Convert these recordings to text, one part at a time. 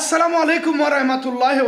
अस्सलाम वालेकुम वरहमतुल्लाहि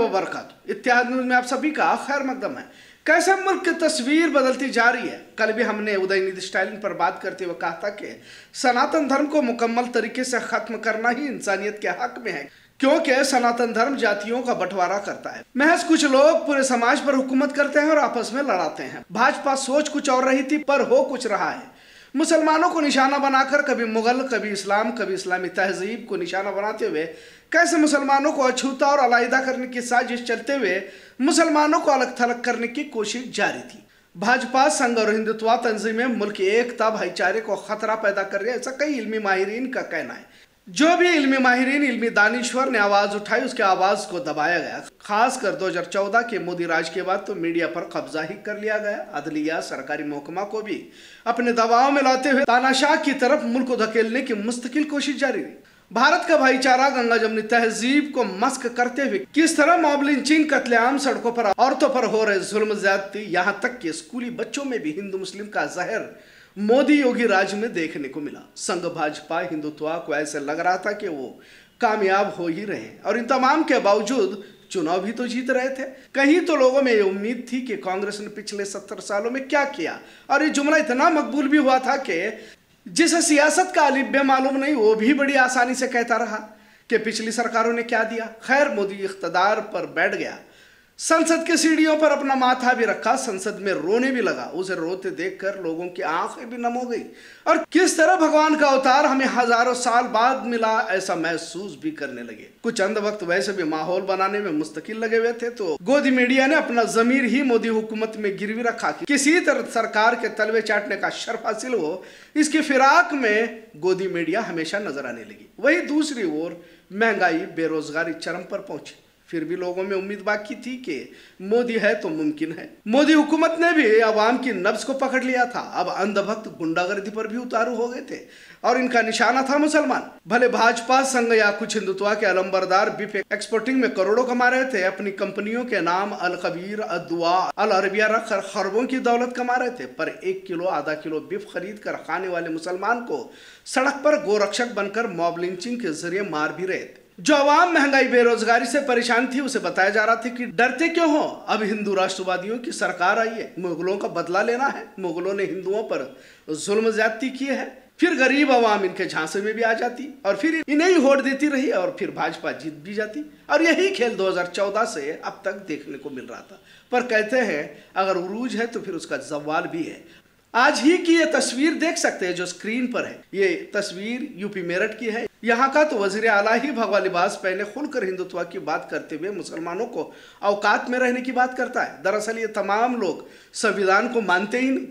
इत्तेहाद न्यूज़ में आप सभी का खैर मकदम है। कैसे मुल्क की तस्वीर बदलती जा रही है? कल भी हमने उदयनिधि स्टालिन पर बात करते हुए कहा था कि सनातन धर्म को मुकम्मल तरीके से खत्म करना ही इंसानियत के हक में है, क्योंकि सनातन धर्म जातियों का बंटवारा करता है। महज कुछ लोग पूरे समाज पर हुकूमत करते हैं और आपस में लड़ाते हैं। भाजपा सोच कुछ और रही थी, पर हो कुछ रहा है। मुसलमानों को निशाना बनाकर कभी मुगल, कभी इस्लाम, कभी इस्लामी तहजीब को निशाना बनाते हुए, कैसे मुसलमानों को अछूता और अलायदा करने की साजिश चलते हुए मुसलमानों को अलग थलग करने की कोशिश जारी थी। भाजपा, संघ और हिंदुत्वा तंजीमें मुल्क एकता भाईचारे को खतरा पैदा कर रही है, ऐसा कई इलमी माहरीन का कहना है। जो भी इल्मी माहिरीन, इल्मी दानिश्वर ने आवाज़ उठाई, उसके आवाज़ को दबाया गया। खासकर 2014 के मोदी राज के बाद तो मीडिया पर कब्जा ही कर लिया गया। अदलिया, सरकारी महकमा को भी अपने दबाव में लाते हुए तानाशाह की तरफ़ मुल्क को धकेलने की मुस्तकिल कोशिश जारी रही। भारत का भाईचारा गंगा जमनी तहजीब को मस्क करते हुए किस तरह मॉब लिंचिंग कत्लेआम सड़कों पर, औरतों पर हो रहे जुल्म ज्यादती, यहाँ तक कि स्कूली बच्चों में भी हिंदू मुस्लिम का जहर मोदी योगी राज में देखने को मिला। संघ भाजपा, हिंदुत्व को ऐसे लग रहा था कि वो कामयाब हो ही रहे और इन तमाम के बावजूद चुनाव भी तो जीत रहे थे। कहीं तो लोगों में ये उम्मीद थी कि कांग्रेस ने पिछले सत्तर सालों में क्या किया। और ये जुमला इतना मकबूल भी हुआ था कि जिसे सियासत का अलिब्य मालूम नहीं, वो भी बड़ी आसानी से कहता रहा कि पिछली सरकारों ने क्या दिया। खैर, मोदी इख्तदार पर बैठ गया। संसद के सीढ़ियों पर अपना माथा भी रखा, संसद में रोने भी लगा। उसे रोते देखकर लोगों की आँखें भी नम हो गई। और किस तरह भगवान का अवतार हमें हज़ारों साल बाद मिला, ऐसा महसूस भी करने लगे। कुछ अंध वक्त वैसे भी माहौल बनाने में मुस्तकिल लगे हुए थे तो गोदी मीडिया ने अपना जमीर ही मोदी हुकूमत में गिरवी रखा कि किसी तरह सरकार के तलवे चाटने का शर्फ हासिल हो, इसकी फिराक में गोदी मीडिया हमेशा नज़र आने लगी। वही दूसरी ओर महँगाई, बेरोजगारी चरम पर पहुँची। फिर भी लोगों में उम्मीद बाकी थी कि मोदी है तो मुमकिन है। मोदी हुकूमत ने भी अवाम की नब्स को पकड़ लिया था। अब अंधभक्त गुंडागर्दी पर भी उतारू हो गए थे और इनका निशाना था मुसलमान। भले भाजपा, संघ या कुछ हिंदुत्व के अलम्बरदार बीफ एक्सपोर्टिंग में करोड़ों कमा रहे थे, अपनी कंपनियों के नाम अल कबीर अदुआ अल अरबिया रख खरबों की दौलत कमा रहे थे, पर एक किलो, आधा किलो बीफ खरीद कर खाने वाले मुसलमान को सड़क पर गोरक्षक बनकर मॉब लिंचिंग के ज़रिए मार भी रहे थे। जो आवाम महँगाई, बेरोजगारी से परेशान थी, उसे बताया जा रहा था कि डरते क्यों हो? अब हिंदू राष्ट्रवादियों की सरकार आई है। मुगलों का बदला लेना है। मुगलों ने हिंदुओं पर जुल्म ज्यादती की है। फिर गरीब आवाम इनके झांसे में भी आ जाती और फिर इन्हें ही वोट देती रही और फिर भाजपा जीत भी जाती। और यही खेल 2014 से अब तक देखने को मिल रहा था। पर कहते हैं, अगर उरूज है तो फिर उसका जवाल भी है। आज ही की ये तस्वीर देख सकते हैं जो स्क्रीन पर है। ये तस्वीर यूपी मेरठ की है। यहाँ का तो वज़ीर आला ही भगवा लिबास पहने खुलकर हिंदुत्व की बात करते हुए मुसलमानों को अवकात में रहने की बात करता है। दरअसल ये तमाम लोग संविधान को मानते ही नहीं।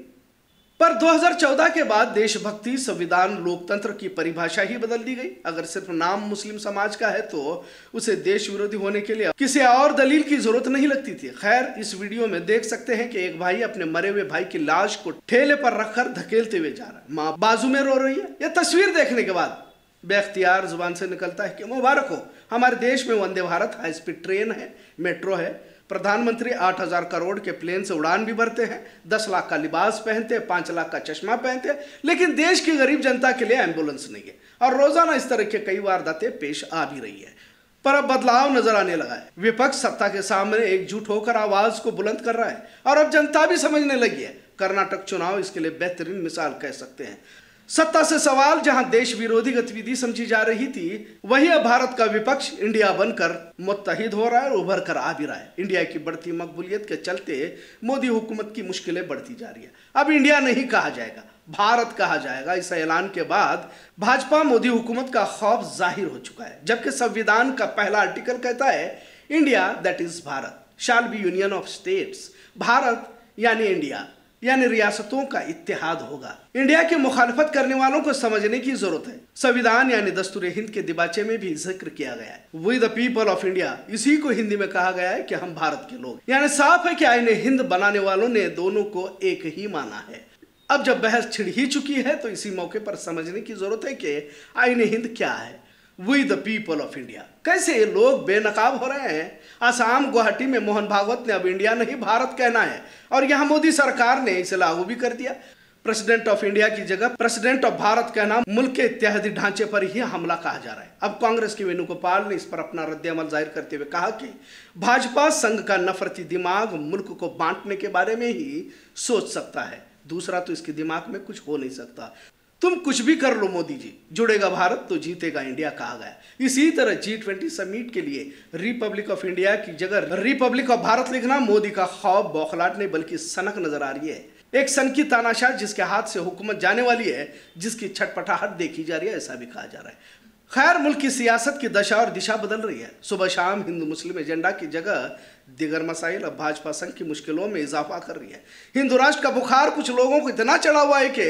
पर 2014 के बाद देशभक्ति, संविधान, लोकतंत्र की परिभाषा ही बदल दी गई। अगर सिर्फ़ नाम मुस्लिम समाज का है तो उसे देश विरोधी होने के लिए किसी और दलील की ज़रूरत नहीं लगती थी। खैर, इस वीडियो में देख सकते हैं कि एक भाई अपने मरे हुए भाई की लाश को ठेले पर रखकर धकेलते हुए जा रहा है। माँ बाजू में रो रही है। यह तस्वीर देखने के बाद बेख्तियार ज़ुबान से निकलता है कि मुबारक हो। हमारे देश में Vande Bharat high speed train है, मेट्रो है। प्रधानमंत्री आठ हज़ार करोड़ के प्लेन से उड़ान भी भरते हैं। दस लाख का लिबास पहनते हैं, पाँच लाख का चश्मा पहनते हैं। लेकिन देश की गरीब जनता के लिए एंबुलेंस नहीं है। और रोज़ाना इस तरह के कई वारदातें पेश आ भी रही है। पर अब बदलाव नज़र आने लगा है। विपक्ष सत्ता के सामने एकजुट होकर आवाज़ को बुलंद कर रहा है। और अब जनता भी समझने लगी है। कर्नाटक चुनाव इसके लिए बेहतरीन मिसाल कह सकते हैं। सत्ता से सवाल जहाँ देश विरोधी गतिविधि समझी जा रही थी, वही अब भारत का विपक्ष इंडिया बनकर मुतहिद हो रहा है और उभर कर आ भी रहा है। इंडिया की बढ़ती मकबूलियत के चलते मोदी हुकूमत की मुश्किलें बढ़ती जा रही है। अब इंडिया नहीं कहा जाएगा, भारत कहा जाएगा। इस ऐलान के बाद भाजपा मोदी हुकूमत का खौफ ज़ाहिर हो चुका है, जबकि संविधान का पहला आर्टिकल कहता है, India that is Bharat. Shall be union of states, Bharat यानी इंडिया। यानी रियासतों का इतिहाद होगा। इंडिया की मुखालफत करने वालों को समझने की ज़रूरत है। संविधान यानी दस्तूर हिंद के दिबाचे में भी ज़िक्र किया गया है। We the people of India इसी को हिंदी में कहा गया है कि हम भारत के लोग। यानी साफ़ है कि आईन हिंद बनाने वालों ने दोनों को एक ही माना है। अब जब बहस छिड़ ही चुकी है तो इसी मौके पर समझने की ज़रूरत है कि आईन हिंद क्या है। We the people of India कैसे ये लोग बेनकाब हो रहे हैं? आसाम, गुवाहाटी में मोहन भागवत ने अब इंडिया नहीं, भारत कहना है। और यहाँ मोदी सरकार ने इसे लागू भी कर दिया। प्रेसिडेंट ऑफ़ इंडिया की जगह प्रेसिडेंट ऑफ़ भारत कहना मुल्क के इत्यादि ढांचे पर ही हमला कहा जा रहा है। अब कांग्रेस के वेणुगोपाल ने इस पर अपना रद्द ज़ाहिर करते हुए कहा कि भाजपा संघ का नफरती दिमाग मुल्क को बांटने के बारे में ही सोच सकता है। दूसरा तो इसके दिमाग में कुछ हो नहीं सकता। तुम कुछ भी कर लो मोदी जी। जुड़ेगा भारत तो जीतेगा इंडिया, कहा गया। इसी तरह जी ट्वेंटी समिट के लिए रिपब्लिक ऑफ़ इंडिया की जगह रिपब्लिक ऑफ़ भारत लिखना मोदी का खौफ बौखलाट नहीं, बल्कि सनक नज़र आ रही है। एक सन की तानाशाह जिसके हाथ से हुकूमत जाने वाली है, जिसकी छटपटाहट देखी जा रही है, ऐसा भी कहा जा रहा है। खैर, मुल्क की सियासत की दशा और दिशा बदल रही है। सुबह शाम हिंदू मुस्लिम एजेंडा की जगह दिगर मसाइल अब भाजपा संघ की मुश्किलों में इजाफा कर रही है। हिंदू राष्ट्र का बुखार कुछ लोगों को इतना चढ़ा हुआ है कि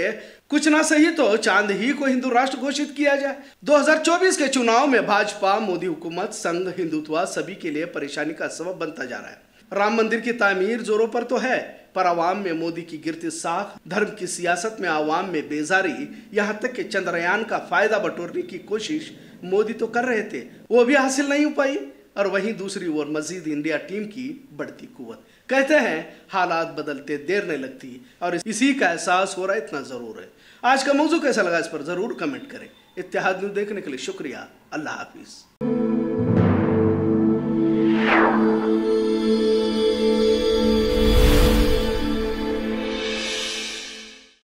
कुछ ना सही तो चाँद ही को हिंदू राष्ट्र घोषित किया जाए। 2024 के चुनाव में भाजपा, मोदी हुकूमत, संघ, हिंदुत्व सभी के लिए परेशानी का सबब बनता जा रहा है। राम मंदिर की तामीर जोरों पर तो है, पर आवाम में मोदी की गिरती साख, धर्म की सियासत में आवाम में बेजारी, यहाँ तक कि चंद्रयान का फ़ायदा बटोरने की कोशिश मोदी तो कर रहे थे, वो भी हासिल नहीं हो पाई। और वहीं दूसरी ओर मजीद इंडिया टीम की बढ़ती कुत कहते हैं, हालात बदलते देर नहीं लगती और इसी का एहसास हो रहा है, इतना ज़रूर है। आज का मौजू कैसा लगा इस पर ज़रूर कमेंट करें। इतिहाद न्यूज़ देखने के लिए शुक्रिया। अल्लाह हाफिज़।